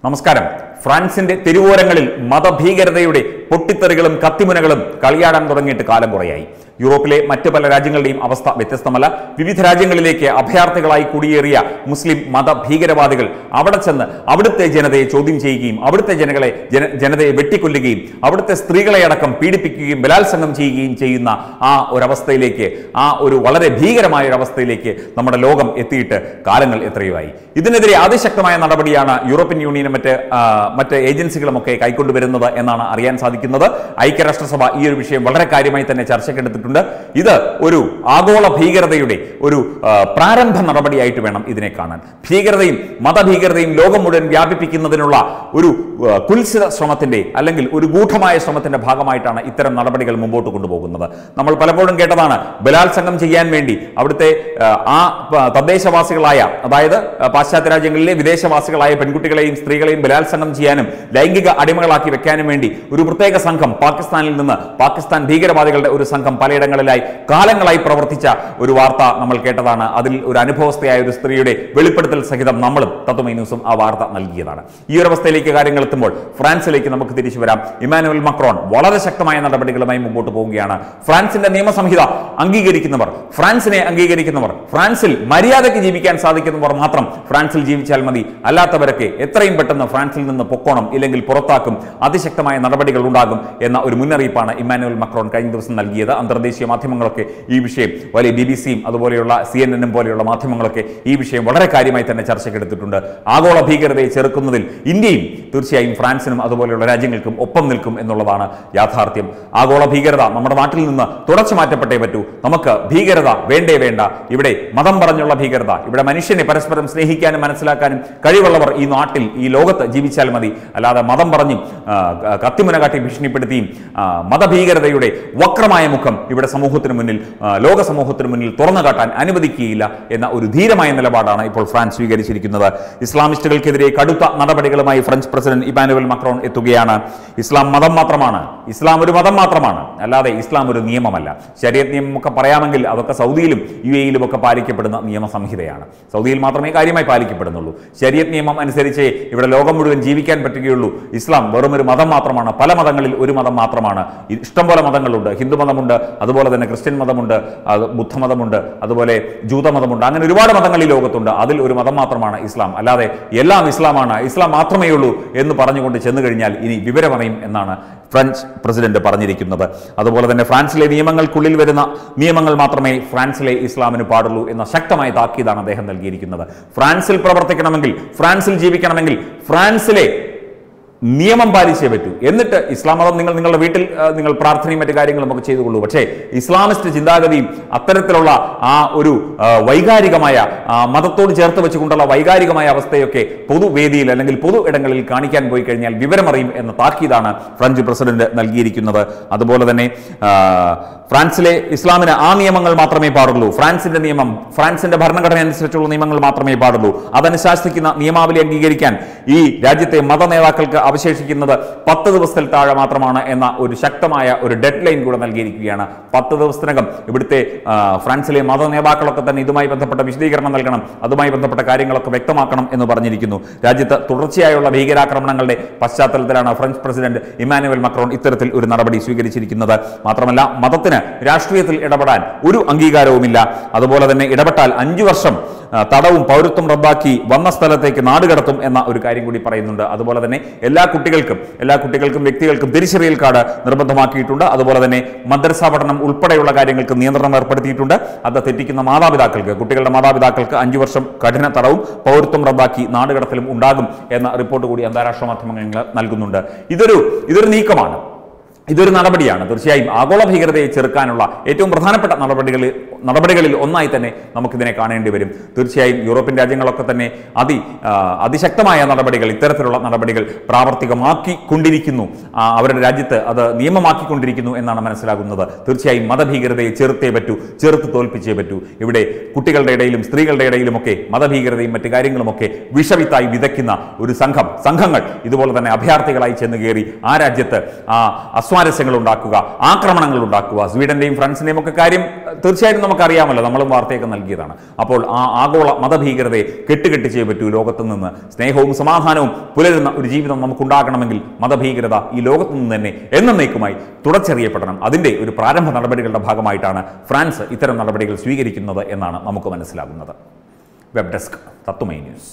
നമസ്കാരം ഫ്രാൻസിന്റെ തെരുവോരങ്ങളിൽ മതഭീകരതയുടെ പൊട്ടിത്തെറികളും കത്തിമുനകളും കളിയാടാൻ തുടങ്ങിയിട്ട് കാലം കുറയായി. യൂറോപ്പിലെ മറ്റ് പല രാജ്യങ്ങളുടെയും അവസ്ഥ വ്യത്യസ്തമല്ല. വിവിധ രാജ്യങ്ങളിലേക്ക് അഭയാർത്ഥികളായി കുടിയേറിയ മുസ്ലിം മതഭീകരവാദികൾ അവിടെ ചെന്ന് അവിടുത്തെ ജനതയെ ചോദ്യം ചെയ്യുകയും അവിടുത്തെ ജനങ്ങളെ ജന ജനതയെ വെട്ടിക്കൊല്ലുകയും അവിടുത്തെ സ്ത്രീകളെ അടക്കം പീഡിപ്പിക്കുകയും ബലാത്സംഗം ചെയ്യുകയും ചെയ്യുന്ന ആ ഒരവസ്ഥയിലേക്ക് ആ ഒരു വളരെ ഭീകരമായ ഒരു അവസ്ഥയിലേക്ക് നമ്മുടെ ലോകം എത്തിയിട്ട് കാലങ്ങൾ എത്രയുമായി. ഇതിനെതിരെ അതിശക്തമായ നടപടിയാണ് യൂറോപ്യൻ യൂണിയനും മറ്റ് മറ്റ് ഏജൻസികളുമൊക്കെ കൈക്കൊണ്ടുവരുന്നത് എന്നാണ് അറിയാൻ സാധിക്കുന്നത്. ഐക്യരാഷ്ട്രസഭ ഈ ഒരു വിഷയം വളരെ കാര്യമായി തന്നെ ചർച്ചയ്ക്കെടുത്തിട്ടുണ്ട് ഇത് ഒരു ആഗോള ഭീകരതയുടെ ഒരു പ്രാരംഭ നടപടിയായിട്ട് വേണം ഇതിനെ കാണാൻ. ഭീകരതയും മതഭീകരതയും ലോകം മുഴുവൻ വ്യാപിപ്പിക്കുന്നതിനുള്ള ഒരു കുൽസിത ശ്രമത്തിന്റെ അല്ലെങ്കിൽ ഒരു ഗൂഢമായ ശ്രമത്തിന്റെ ഭാഗമായിട്ടാണ് ഇത്തരം നടപടികൾ മുമ്പോട്ട് കൊണ്ടുപോകുന്നത്. നമ്മൾ പലപ്പോഴും കേട്ടതാണ് ബലാത്സംഗം ചെയ്യാൻ വേണ്ടി അവിടുത്തെ ആ തദ്ദേശവാസികളായ അതായത് പാശ്ചാത്യ രാജ്യങ്ങളിലെ വിദേശവാസികളായ പെൺകുട്ടികളെയും സ്ത്രീകളെയും ബലാത്സംഗം ചെയ്യാനും ലൈംഗിക അടിമകളാക്കി വെക്കാനും വേണ്ടി ഒരു പ്രത്യേക സംഘം പാകിസ്ഥാനിൽ നിന്ന് പാകിസ്ഥാൻ ഭീകരവാദികളുടെ ഒരു സംഘം പലയിടങ്ങളിലായി കാലങ്ങളായി പ്രവർത്തിച്ച ഒരു വാർത്ത നമ്മൾ കേട്ടതാണ്. അതിൽ ഒരു അനുഭവസ്ഥയായ ഒരു സ്ത്രീയുടെ വെളിപ്പെടുത്തൽ സഹിതം നമ്മളും തത്വമൈ ന്യൂസും ആ വാർത്ത നൽകിയതാണ്. ഈ ഒരു അവസ്ഥയിലേക്ക് കാര്യങ്ങൾ എത്തുമ്പോൾ ഫ്രാൻസിലേക്ക് നമുക്ക് തിരിച്ചു വരാം. ഇമാനുവൽ മക്രോൺ വളരെ ശക്തമായ നടപടികളുമായി മുമ്പോട്ട് പോവുകയാണ്. ഫ്രാൻസിന്റെ നിയമസംഹിത അംഗീകരിക്കുന്നവർ ഫ്രാൻസിനെ അംഗീകരിക്കുന്നവർ ഫ്രാൻസിൽ മര്യാദയ്ക്ക് ജീവിക്കാൻ സാധിക്കുന്നവർ മാത്രം ഫ്രാൻസിൽ ജീവിച്ചാൽ മതി. അല്ലാത്തവരൊക്കെ എത്രയും പെട്ടെന്ന് ഫ്രാൻസിൽ നിന്ന് പൊക്കോണം ഇല്ലെങ്കിൽ പുറത്താക്കും. അതിശക്തമായ നടപടികൾ ഉണ്ടാകും എന്ന ഒരു മുന്നറിയിപ്പാണ് ഇമ്മാനുവൽ മക്രോൺ കഴിഞ്ഞ ദിവസം നൽകിയത്. അന്തർദേശീയ മാധ്യമങ്ങളൊക്കെ ഈ വിഷയം വലിയ ബി ബി സിയും അതുപോലെയുള്ള സി എൻ എന്നും പോലെയുള്ള മാധ്യമങ്ങളൊക്കെ ഈ വിഷയം വളരെ കാര്യമായി തന്നെ ചർച്ചയ്ക്കെടുത്തിട്ടുണ്ട് ആഗോള ഭീകരതയെ ചെറുക്കുന്നതിൽ ഇന്ത്യയും തീർച്ചയായും ഫ്രാൻസിനും അതുപോലെയുള്ള രാജ്യങ്ങൾക്കും ഒപ്പം നിൽക്കും എന്നുള്ളതാണ് യാഥാർത്ഥ്യം. ആഗോള ഭീകരത നമ്മുടെ നാട്ടിൽ നിന്ന് തുടച്ചു മാറ്റപ്പെട്ടേ പറ്റൂ. നമുക്ക് ഭീകരത വേണ്ടേ വേണ്ട. ഇവിടെ മതം പറഞ്ഞുള്ള ഭീകരത ഇവിടെ മനുഷ്യനെ പരസ്പരം സ്നേഹിക്കാനും മനസ്സിലാക്കാനും കഴിവുള്ളവർ ഈ നാട്ടിൽ ഈ ലോകത്ത് ജീവിച്ചാൽ മതി. അല്ലാതെ മതം പറഞ്ഞും കത്തിമുന കാട്ടി ഭീഷണിപ്പെടുത്തിയും മതഭീകരതയുടെ വക്രമായ മുഖം ഇവിടെ സമൂഹത്തിന് മുന്നിൽ ലോക സമൂഹത്തിന് മുന്നിൽ തുറന്നു കാട്ടാൻ അനുവദിക്കുകയില്ല എന്ന ഒരു ധീരമായ നിലപാടാണ് ഇപ്പോൾ ഫ്രാൻസ് സ്വീകരിച്ചിരിക്കുന്നത്. ഇസ്ലാമിസ്റ്റുകൾക്കെതിരെ കടുത്ത നടപടികളുമായി ഫ്രഞ്ച് പ്രസിഡന്റ് ഇമാനുവൽ മക്രോൺ എത്തുകയാണ്. ഇസ്ലാം മതം മാത്രമാണ്. ഇസ്ലാം ഒരു മതം മാത്രമാണ്. അല്ലാതെ ഇസ്ലാം ഒരു നിയമമല്ല. ശരീര നിയമമൊക്കെ പറയാമെങ്കിൽ അതൊക്കെ സൗദിയിലും യു എയിലും ഒക്കെ പാലിക്കപ്പെടുന്ന നിയമസംഹിതയാണ്. സൗദിയിൽ മാത്രമേ കാര്യമായി പാലിക്കപ്പെടുന്നുള്ളൂ. ശരീര നിയമം അനുസരിച്ച് ഇവിടെ ലോകം മുഴുവൻ ജീവിക്കാൻ പറ്റുകയുള്ളൂ. ഇസ്ലാം വെറും ഒരു മതം മാത്രമാണ്. പല മതങ്ങളിൽ ഒരു മതം മാത്രമാണ്. ഇഷ്ടംപോലെ മതങ്ങളുണ്ട്. ഹിന്ദു മതമുണ്ട് അതുപോലെ തന്നെ ക്രിസ്ത്യൻ മതമുണ്ട് അത് ബുദ്ധമതമുണ്ട് അതുപോലെ ജൂതമതമുണ്ട് അങ്ങനെ ഒരുപാട് മതങ്ങൾ ഈ ലോകത്തുണ്ട്. അതിൽ ഒരു മതം മാത്രമാണ് ഇസ്ലാം. അല്ലാതെ എല്ലാം ഇസ്ലാമാണ്. ഇസ്ലാം മാത്രമേ ഉള്ളൂ എന്ന് പറഞ്ഞുകൊണ്ട് ചെന്നു കഴിഞ്ഞാൽ ഇനി വിവരമറിയും എന്നാണ് ഫ്രഞ്ച് പ്രസിഡന്റ് പറഞ്ഞിരിക്കുന്നത്. അതുപോലെ തന്നെ ഫ്രാൻസിലെ നിയമങ്ങൾക്കുള്ളിൽ വരുന്ന നിയമങ്ങൾ മാത്രമേ ഫ്രാൻസിലെ ഇസ്ലാമിന് പാടുള്ളൂ എന്ന ശക്തമായ താക്കീതാണ് അദ്ദേഹം നൽകിയിരിക്കുന്നത്. ഫ്രാൻസിൽ പ്രവർത്തിക്കണമെങ്കിൽ ഫ്രാൻസിൽ ജീവിക്കണമെങ്കിൽ ഫ്രാൻസിലെ നിയമം പാലിച്ചേ പറ്റൂ. എന്നിട്ട് ഇസ്ലാം മതം നിങ്ങൾ നിങ്ങളുടെ വീട്ടിൽ നിങ്ങൾ പ്രാർത്ഥനയും മറ്റു കാര്യങ്ങളും ഒക്കെ ചെയ്തുകൊള്ളൂ. പക്ഷേ ഇസ്ലാമിസ്റ്റ് ചിന്താഗതിയും അത്തരത്തിലുള്ള ആ ഒരു വൈകാരികമായ മതത്തോട് ചേർത്ത് വെച്ചുകൊണ്ടുള്ള വൈകാരികമായ അവസ്ഥയൊക്കെ പൊതുവേദിയിൽ അല്ലെങ്കിൽ പൊതു ഇടങ്ങളിൽ കാണിക്കാൻ പോയി കഴിഞ്ഞാൽ വിവരമറിയും എന്ന താക്കീതാണ് ഫ്രഞ്ച് പ്രസിഡന്റ് നൽകിയിരിക്കുന്നത്. അതുപോലെ തന്നെ ഫ്രാൻസിലെ ഇസ്ലാമിന് ആ നിയമങ്ങൾ മാത്രമേ പാടുള്ളൂ. ഫ്രാൻസിന്റെ നിയമം ഫ്രാൻസിന്റെ ഭരണഘടന അനുസരിച്ചുള്ള നിയമങ്ങൾ മാത്രമേ പാടുള്ളൂ. അതനുശാസിക്കുന്ന നിയമാവലി അംഗീകരിക്കാൻ ഈ രാജ്യത്തെ മത നേതാക്കൾക്ക് അവശേഷിക്കുന്നത് പത്ത് ദിവസത്തിൽ താഴെ മാത്രമാണ് എന്ന ഒരു ശക്തമായ ഒരു ഡെഡ് ലൈൻ കൂടെ നൽകിയിരിക്കുകയാണ്. പത്ത് ദിവസത്തിനകം ഇവിടുത്തെ ഫ്രാൻസിലെ മത നേതാക്കളൊക്കെ തന്നെ ഇതുമായി ബന്ധപ്പെട്ട വിശദീകരണം നൽകണം അതുമായി ബന്ധപ്പെട്ട കാര്യങ്ങളൊക്കെ വ്യക്തമാക്കണം എന്ന് പറഞ്ഞിരിക്കുന്നു. രാജ്യത്ത് തുടർച്ചയായുള്ള ഭീകരാക്രമണങ്ങളുടെ പശ്ചാത്തലത്തിലാണ് ഫ്രഞ്ച് പ്രസിഡന്റ് ഇമാനുവൽ മക്രോൺ ഇത്തരത്തിൽ ഒരു നടപടി സ്വീകരിച്ചിരിക്കുന്നത്. മാത്രമല്ല മതത്തിന് രാഷ്ട്രീയത്തിൽ ഇടപെടാൻ ഒരു അംഗീകാരവുമില്ല. അതുപോലെ തന്നെ ഇടപെട്ടാൽ അഞ്ചു വർഷം തടവും പൗരത്വം റദ്ദാക്കി വന്ന സ്ഥലത്തേക്ക് നാടുകടത്തും എന്ന ഒരു കാര്യം കൂടി പറയുന്നുണ്ട്. അതുപോലെ തന്നെ എല്ലാ കുട്ടികൾക്കും എല്ലാ കുട്ടികൾക്കും വ്യക്തികൾക്കും തിരിച്ചറിയൽ കാർഡ് നിർബന്ധമാക്കിയിട്ടുണ്ട്. അതുപോലെ തന്നെ മദ്രസാ പഠനം ഉൾപ്പെടെയുള്ള കാര്യങ്ങൾക്ക് നിയന്ത്രണം ഏർപ്പെടുത്തിയിട്ടുണ്ട്. അത് തെറ്റിക്കുന്ന മാതാപിതാക്കൾക്ക് കുട്ടികളുടെ മാതാപിതാക്കൾക്ക് അഞ്ചു വർഷം കഠിന തടവും പൗരത്വം റദ്ദാക്കി നാടുകടത്തലും ഉണ്ടാകും എന്ന റിപ്പോർട്ട് കൂടി അന്താരാഷ്ട്ര മാധ്യമങ്ങൾ നൽകുന്നുണ്ട്. ഇതൊരു ഇതൊരു നീക്കമാണ്. ഇതൊരു നടപടിയാണ്. തീർച്ചയായും ആഗോള ഭീകരതയെ ചെറുക്കാനുള്ള ഏറ്റവും പ്രധാനപ്പെട്ട നടപടികളിൽ നടപടികളിൽ ഒന്നായി തന്നെ നമുക്കിതിനെ കാണേണ്ടി വരും. തീർച്ചയായും യൂറോപ്യൻ രാജ്യങ്ങളൊക്കെ തന്നെ അതി അതിശക്തമായ നടപടികൾ ഇത്തരത്തിലുള്ള നടപടികൾ പ്രാവർത്തികമാക്കിക്കൊണ്ടിരിക്കുന്നു. അവരുടെ രാജ്യത്ത് അത് നിയമമാക്കിക്കൊണ്ടിരിക്കുന്നു എന്നാണ് മനസ്സിലാകുന്നത്. തീർച്ചയായും മതഭീകരതയെ ചെറുത്തേ പറ്റൂ ചെറുത്ത് തോൽപ്പിച്ചേ പറ്റൂ. ഇവിടെ കുട്ടികളുടെ ഇടയിലും സ്ത്രീകളുടെ ഇടയിലുമൊക്കെ മതഭീകരതയും മറ്റു കാര്യങ്ങളുമൊക്കെ വിഷവിത്തായി വിതയ്ക്കുന്ന ഒരു സംഘം സംഘങ്ങൾ ഇതുപോലെ തന്നെ അഭയാർത്ഥികളായി ചെന്ന് കയറി ആ രാജ്യത്ത് ആ അസ്വാരസ്യങ്ങൾ ഉണ്ടാക്കുക ആക്രമണങ്ങൾ ഉണ്ടാക്കുക സ്വീഡന്റെയും ഫ്രാൻസിന്റെയും ഒക്കെ കാര്യം തീർച്ചയായിട്ടും നമുക്കറിയാമല്ലോ നമ്മളും വാർത്തയൊക്കെ നൽകിയതാണ്. അപ്പോൾ ആ ആഗോള മതഭീകരതയെ കെട്ടുകെട്ടിച്ചേ പറ്റൂ ലോകത്ത് നിന്ന്. സ്നേഹവും സമാധാനവും പുലരുന്ന ഒരു ജീവിതം നമുക്കുണ്ടാകണമെങ്കിൽ മതഭീകരത ഈ ലോകത്തു നിന്ന് തന്നെ എന്നേക്കുമായി തുടച്ചെറിയപ്പെടണം. അതിന്റെ ഒരു പ്രാരംഭ നടപടികളുടെ ഭാഗമായിട്ടാണ് ഫ്രാൻസ് ഇത്തരം നടപടികൾ സ്വീകരിക്കുന്നത് എന്നാണ് നമുക്ക് മനസ്സിലാകുന്നത്. വെബ് ഡെസ്ക് തത്തുമൈ ന്യൂസ്.